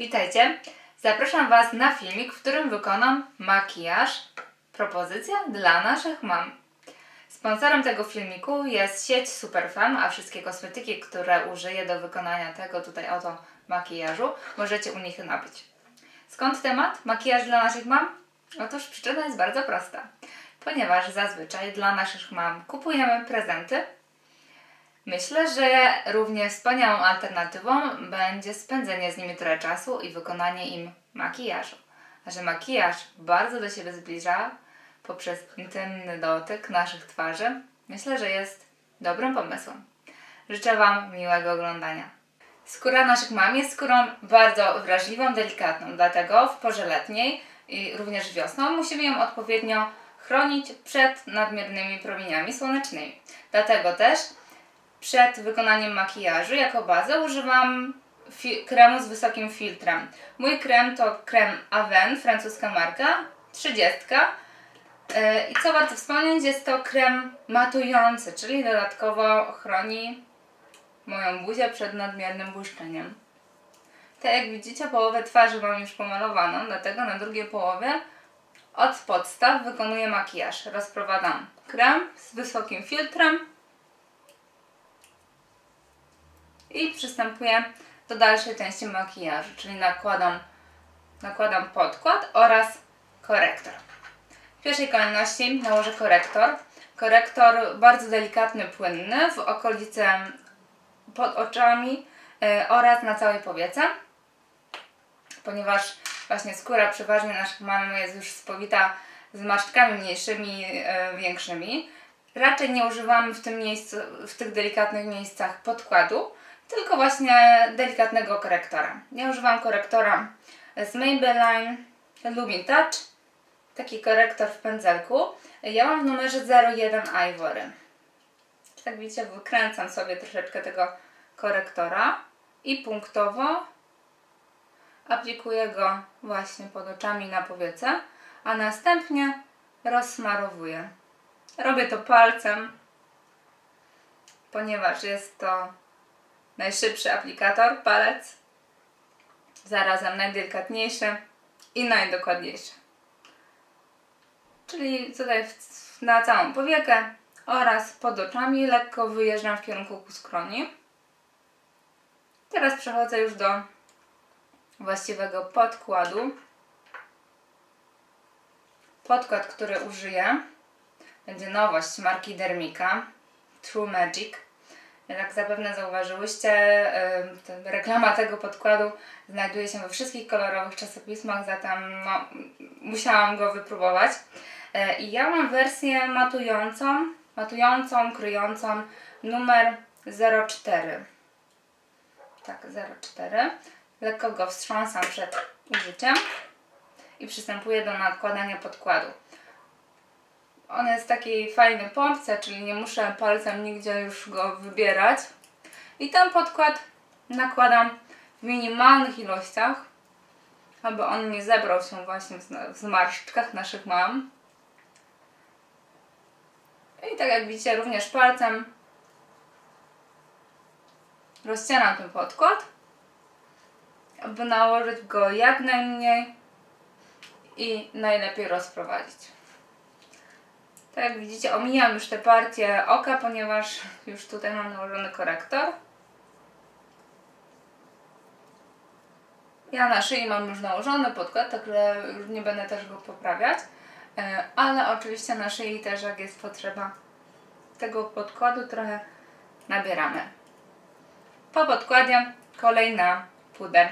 Witajcie! Zapraszam Was na filmik, w którym wykonam makijaż propozycja dla naszych mam. Sponsorem tego filmiku jest sieć Superfem, a wszystkie kosmetyki, które użyję do wykonania tego tutaj oto makijażu, możecie u nich nabyć. Skąd temat makijaż dla naszych mam? Otóż przyczyna jest bardzo prosta. Ponieważ zazwyczaj dla naszych mam kupujemy prezenty, Myślę, że równie wspaniałą alternatywą będzie spędzenie z nimi trochę czasu i wykonanie im makijażu. A że makijaż bardzo do siebie zbliża poprzez intymny dotyk naszych twarzy, myślę, że jest dobrym pomysłem. Życzę Wam miłego oglądania. Skóra naszych mam jest skórą bardzo wrażliwą, delikatną, dlatego w porze letniej i również wiosną musimy ją odpowiednio chronić przed nadmiernymi promieniami słonecznymi. Dlatego też przed wykonaniem makijażu jako bazę używam kremu z wysokim filtrem. Mój krem to krem Aven, francuska marka, 30. E, I co warto wspomnieć, jest to krem matujący, czyli dodatkowo chroni moją buzię przed nadmiernym błyszczeniem. Tak jak widzicie, połowę twarzy mam już pomalowaną, dlatego na drugiej połowie od podstaw wykonuję makijaż. Rozprowadzam krem z wysokim filtrem i przystępuję do dalszej części makijażu, czyli nakładam, nakładam podkład oraz korektor. W pierwszej kolejności nałożę korektor. Korektor bardzo delikatny, płynny w okolicy pod oczami yy, oraz na całej powiece, ponieważ właśnie skóra przeważnie naszych mam jest już spowita zmarszczkami mniejszymi, yy, większymi. Raczej nie używamy w tym miejscu, w tych delikatnych miejscach podkładu, tylko właśnie delikatnego korektora. Ja używam korektora z Maybelline Lumin Touch, taki korektor w pędzelku. Ja mam w numerze 01 Ivory. Tak widzicie, wykręcam sobie troszeczkę tego korektora i punktowo aplikuję go właśnie pod oczami na powiece, a następnie rozsmarowuję. Robię to palcem, ponieważ jest to najszybszy aplikator, palec, zarazem najdelikatniejszy i najdokładniejszy. Czyli tutaj na całą powiekę oraz pod oczami lekko wyjeżdżam w kierunku ku skroni. Teraz przechodzę już do właściwego podkładu. Podkład, który użyję, będzie nowość marki Dermika True Magic. Jak zapewne zauważyłyście, reklama tego podkładu znajduje się we wszystkich kolorowych czasopismach, zatem no, musiałam go wypróbować. E, I ja mam wersję matującą, matującą, kryjącą numer 04. Tak, 04. Lekko go wstrząsam przed użyciem i przystępuję do nakładania podkładu. On jest w takiej fajnej pompce, czyli nie muszę palcem nigdzie już go wybierać. I ten podkład nakładam w minimalnych ilościach, aby on nie zebrał się właśnie w zmarszczkach naszych mam. I tak jak widzicie, również palcem rozcieram ten podkład, aby nałożyć go jak najmniej i najlepiej rozprowadzić. Tak jak widzicie, omijam już te partie oka, ponieważ już tutaj mam nałożony korektor. Ja na szyi mam już nałożony podkład, także już nie będę też go poprawiać. E, ale oczywiście na szyi też jak jest potrzeba tego podkładu trochę nabieramy. Po podkładzie kolej na puder.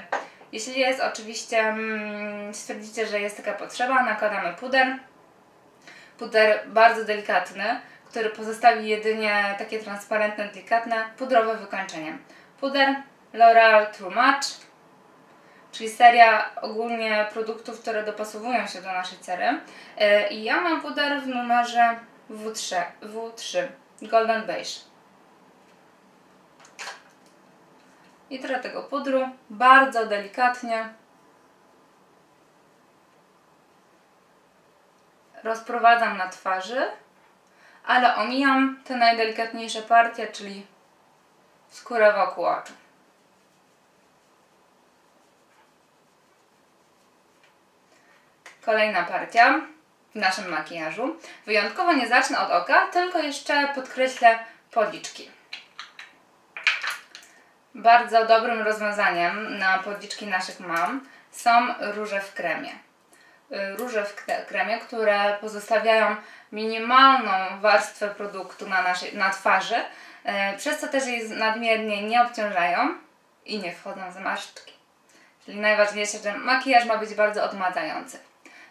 Jeśli jest oczywiście, mm, stwierdzicie, że jest taka potrzeba, nakładamy puder puder bardzo delikatny, który pozostawi jedynie takie transparentne, delikatne, pudrowe wykończenie. Puder L'Oreal True Match, czyli seria ogólnie produktów, które dopasowują się do naszej cery. E, I ja mam puder w numerze W3, W3 Golden Beige. I trochę tego pudru, bardzo delikatnie rozprowadzam na twarzy, ale omijam te najdelikatniejsze partie, czyli skórę wokół oczu. Kolejna partia w naszym makijażu. Wyjątkowo nie zacznę od oka, tylko jeszcze podkreślę policzki. Bardzo dobrym rozwiązaniem na policzki naszych mam są róże w kremie. Y, Róże w kre- kremie, które pozostawiają minimalną warstwę produktu na, naszej, na twarzy, y, przez co też jej nadmiernie nie obciążają i nie wchodzą zmarszczki. Czyli najważniejsze, że makijaż ma być bardzo odmadzający.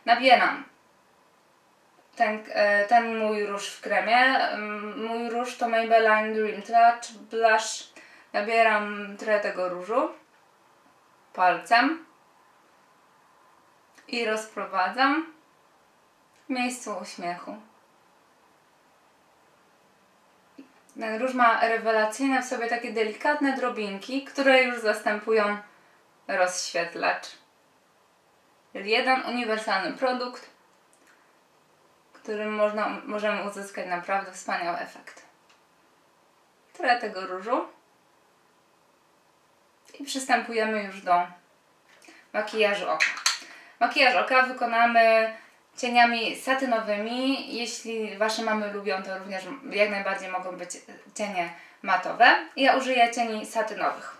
Nabieram ten, e, ten mój róż w kremie. Mój róż to Maybelline Dream Touch Blush. Nabieram trochę tego różu palcem i rozprowadzam w miejscu uśmiechu. Ten róż ma rewelacyjne w sobie takie delikatne drobinki, które już zastępują rozświetlacz. Jeden uniwersalny produkt, którym można, możemy uzyskać naprawdę wspaniały efekt. Trochę tego różu. I przystępujemy już do makijażu oka. Makijaż oka wykonamy cieniami satynowymi. Jeśli Wasze mamy lubią, to również jak najbardziej mogą być cienie matowe. Ja użyję cieni satynowych.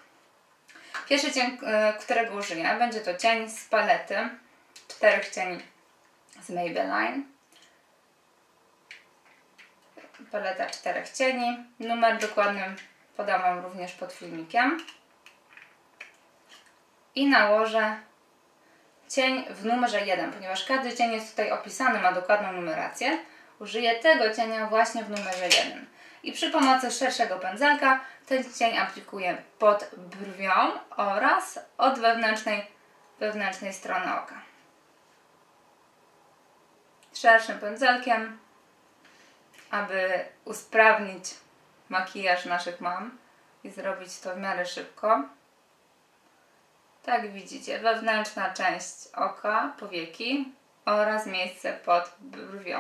Pierwszy cień, e, którego użyję, będzie to cień z palety czterech cieni z Maybelline. Paleta czterech cieni. Numer dokładny podam Wam również pod filmikiem. I nałożę cień w numerze 1, ponieważ każdy cień jest tutaj opisany, ma dokładną numerację. Użyję tego cienia właśnie w numerze 1. I przy pomocy szerszego pędzelka ten cień aplikuję pod brwią oraz od wewnętrznej, wewnętrznej strony oka. Szerszym pędzelkiem, aby usprawnić makijaż naszych mam i zrobić to w miarę szybko. Tak widzicie, wewnętrzna część oka, powieki oraz miejsce pod brwią.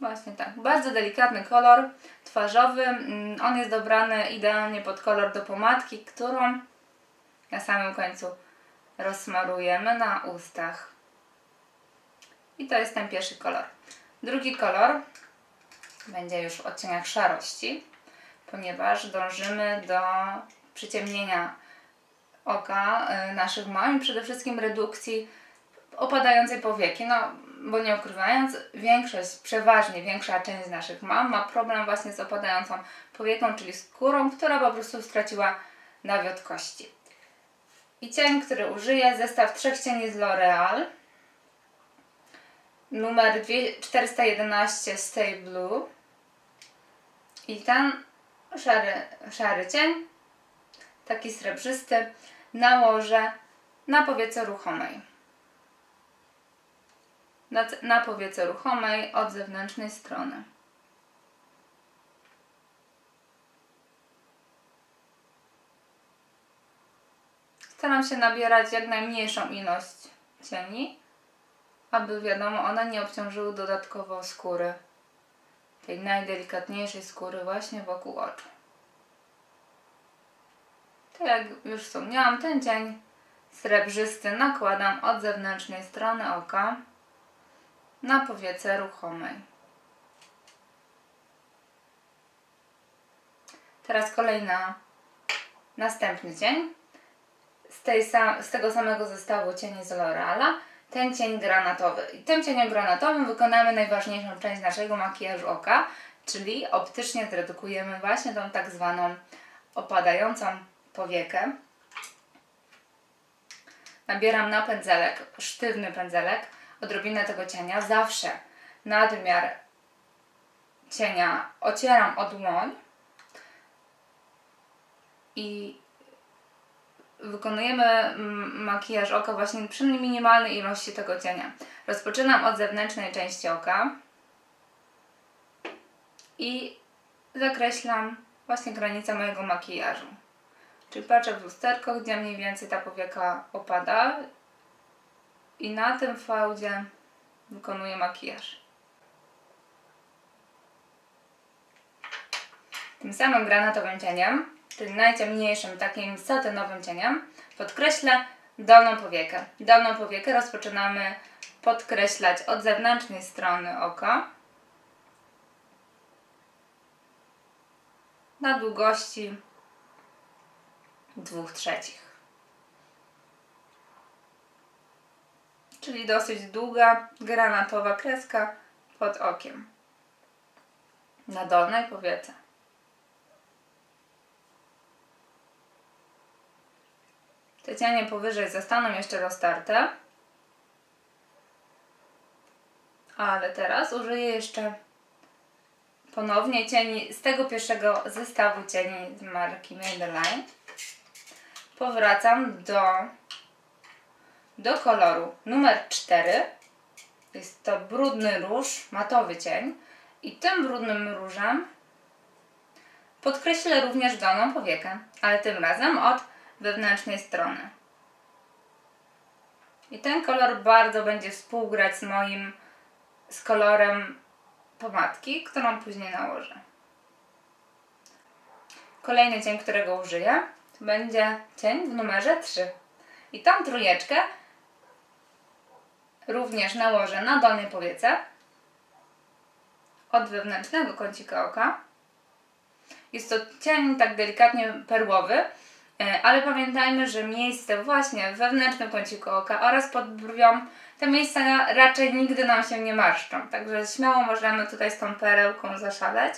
Właśnie tak. Bardzo delikatny kolor twarzowy. Mm, On jest dobrany idealnie pod kolor do pomadki, którą na samym końcu rozsmarujemy na ustach. I to jest ten pierwszy kolor. Drugi kolor będzie już w odcieniach szarości, ponieważ dążymy do przyciemnienia oka y, naszych mam i przede wszystkim redukcji opadającej powieki. No, bo nie ukrywając, większość, przeważnie większa część naszych mam ma problem właśnie z opadającą powieką, czyli skórą, która po prostu straciła nawiotkości. I cień, który użyję, zestaw trzech cieni z L'Oreal. Numer dwie- 411 Stay Blue. I ten szary, szary cień, taki srebrzysty, nałożę na powiece ruchomej na, na powiece ruchomej od zewnętrznej strony. Staram się nabierać jak najmniejszą ilość cieni, aby wiadomo, one nie obciążyły dodatkowo skóry, tej najdelikatniejszej skóry właśnie wokół oczu. Tak jak już wspomniałam, ten cień srebrzysty nakładam od zewnętrznej strony oka na powiece ruchomej. Teraz kolejna, następny cień. Z, tej sam, z tego samego zestawu cieni z L'Oreala, ten cień granatowy. I tym cieniem granatowym wykonamy najważniejszą część naszego makijażu oka, czyli optycznie zredukujemy właśnie tą tak zwaną opadającą powiekę. Nabieram na pędzelek, sztywny pędzelek, odrobinę tego cienia. Zawsze nadmiar cienia ocieram o dłoń i wykonujemy makijaż oka właśnie przy minimalnej ilości tego cienia. Rozpoczynam od zewnętrznej części oka i zakreślam właśnie granicę mojego makijażu. Czyli patrzę w lusterko, gdzie mniej więcej ta powieka opada i na tym fałdzie wykonuję makijaż. Tym samym granatowym cieniem czyli najciemniejszym takim satynowym cieniem, podkreślę dolną powiekę. Dolną powiekę rozpoczynamy podkreślać od zewnętrznej strony oka na długości 2 trzecich. Czyli dosyć długa, granatowa kreska pod okiem na dolnej powiece. Te cienie powyżej zostaną jeszcze roztarte. Ale teraz użyję jeszcze ponownie cieni z tego pierwszego zestawu cieni z marki Maybelline. Powracam do, do koloru numer 4. Jest to brudny róż, matowy cień. I tym brudnym różem podkreślę również dolną powiekę, ale tym razem od wewnętrznej strony. I ten kolor bardzo będzie współgrać z moim, z kolorem pomadki, którą później nałożę. Kolejny cień, którego użyję, będzie cień w numerze 3. I tą trójeczkę również nałożę na dolnej powiece od wewnętrznego kącika oka. Jest to cień tak delikatnie perłowy, e, ale pamiętajmy, że miejsce właśnie w wewnętrznym kąciku oka oraz pod brwią, te miejsca raczej nigdy nam się nie marszczą. Także śmiało możemy tutaj z tą perełką zaszaleć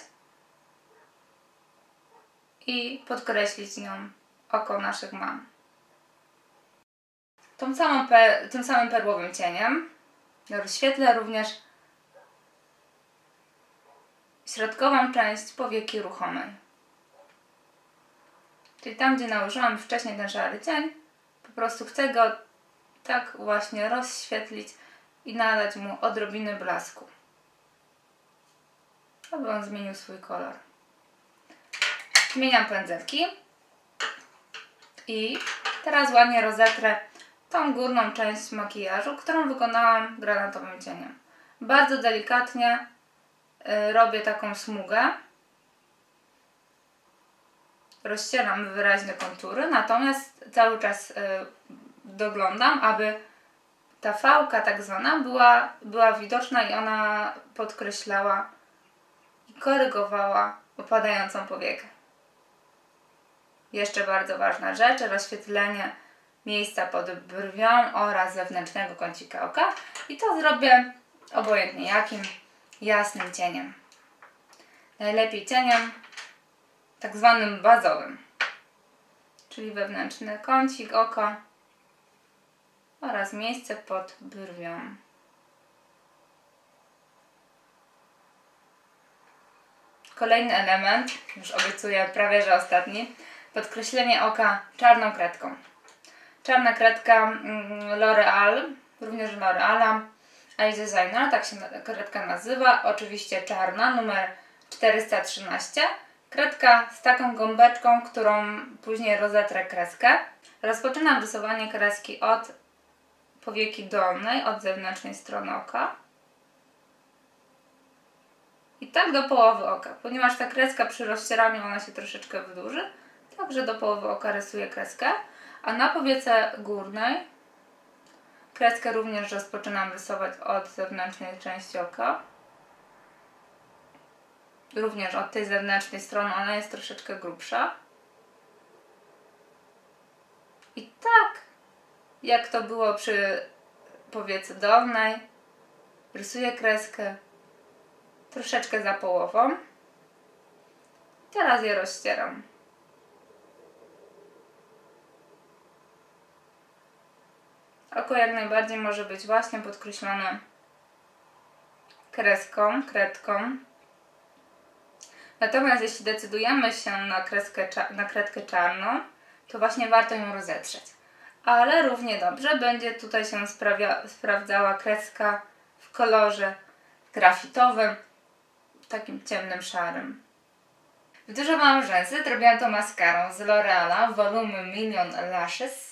i podkreślić nią oko naszych mam. Tą samą tym samym perłowym cieniem rozświetlę również środkową część powieki ruchomej. Czyli tam, gdzie nałożyłam wcześniej ten szary cień, po prostu chcę go tak właśnie rozświetlić i nadać mu odrobinę blasku. Aby on zmienił swój kolor. Zmieniam pędzelki i teraz ładnie rozetrę tą górną część makijażu, którą wykonałam granatowym cieniem. Bardzo delikatnie Y, robię taką smugę. Rozcieram wyraźne kontury, natomiast cały czas y, doglądam, aby ta fałka tak zwana była, była widoczna i ona podkreślała i korygowała opadającą powiekę. Jeszcze bardzo ważna rzecz, rozświetlenie miejsca pod brwią oraz zewnętrznego kącika oka i to zrobię obojętnie jakim jasnym cieniem. Najlepiej cieniem tak zwanym bazowym, czyli wewnętrzny kącik oka oraz miejsce pod brwią. Kolejny element, już obiecuję prawie że ostatni, podkreślenie oka czarną kredką. Czarna kredka mm, L'Oreal, również L'Oreala, Eye Designer, tak się kredka nazywa, oczywiście czarna, numer 413. Kredka z taką gąbeczką, którą później rozetrę kreskę. Rozpoczynam rysowanie kreski od powieki dolnej, od zewnętrznej strony oka. I tak do połowy oka, ponieważ ta kreska przy rozcieraniu ona się troszeczkę wydłuży, także do połowy oka rysuję kreskę, a na powiece górnej Kreskę również rozpoczynam rysować od zewnętrznej części oka. Również od tej zewnętrznej strony, ona jest troszeczkę grubsza. I tak, jak to było przy powiece dolnej, rysuję kreskę troszeczkę za połową. Teraz je rozcieram. Oko jak najbardziej może być właśnie podkreślone kreską, kredką. Natomiast jeśli decydujemy się na, kreskę, na kredkę czarną, to właśnie warto ją rozetrzeć. Ale równie dobrze będzie tutaj się sprawia, sprawdzała kreska w kolorze grafitowym, takim ciemnym szarym. W dużo rzęsy, zrobiłam to maskarą z L'Oreala Volume Million Lashes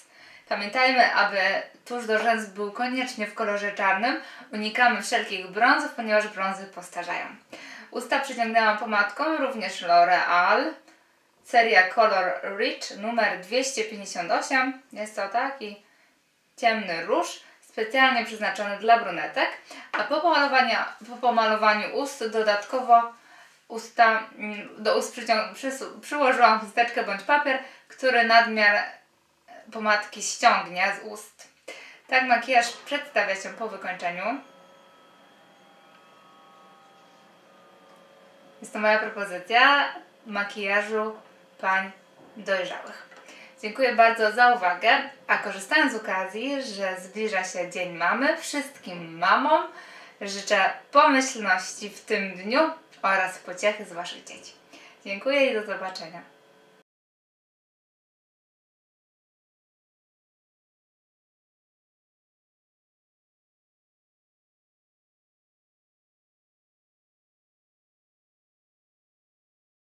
Pamiętajmy, aby tuż do rzęs był koniecznie w kolorze czarnym. Unikamy wszelkich brązów, ponieważ brązy postarzają. Usta przyciągnęłam pomadką, również L'Oreal. seria Color Rich numer 258. Jest to taki ciemny róż, specjalnie przeznaczony dla brunetek, a po, po pomalowaniu ust dodatkowo usta, mm, do ust przysu- przyłożyłam chusteczkę bądź papier, który nadmiar pomadki ściągnie z ust. Tak makijaż przedstawia się po wykończeniu. Jest to moja propozycja makijażu pań dojrzałych. Dziękuję bardzo za uwagę, a korzystając z okazji, że zbliża się Dzień Mamy, wszystkim mamom życzę pomyślności w tym dniu oraz pociechy z Waszych dzieci. Dziękuję i do zobaczenia.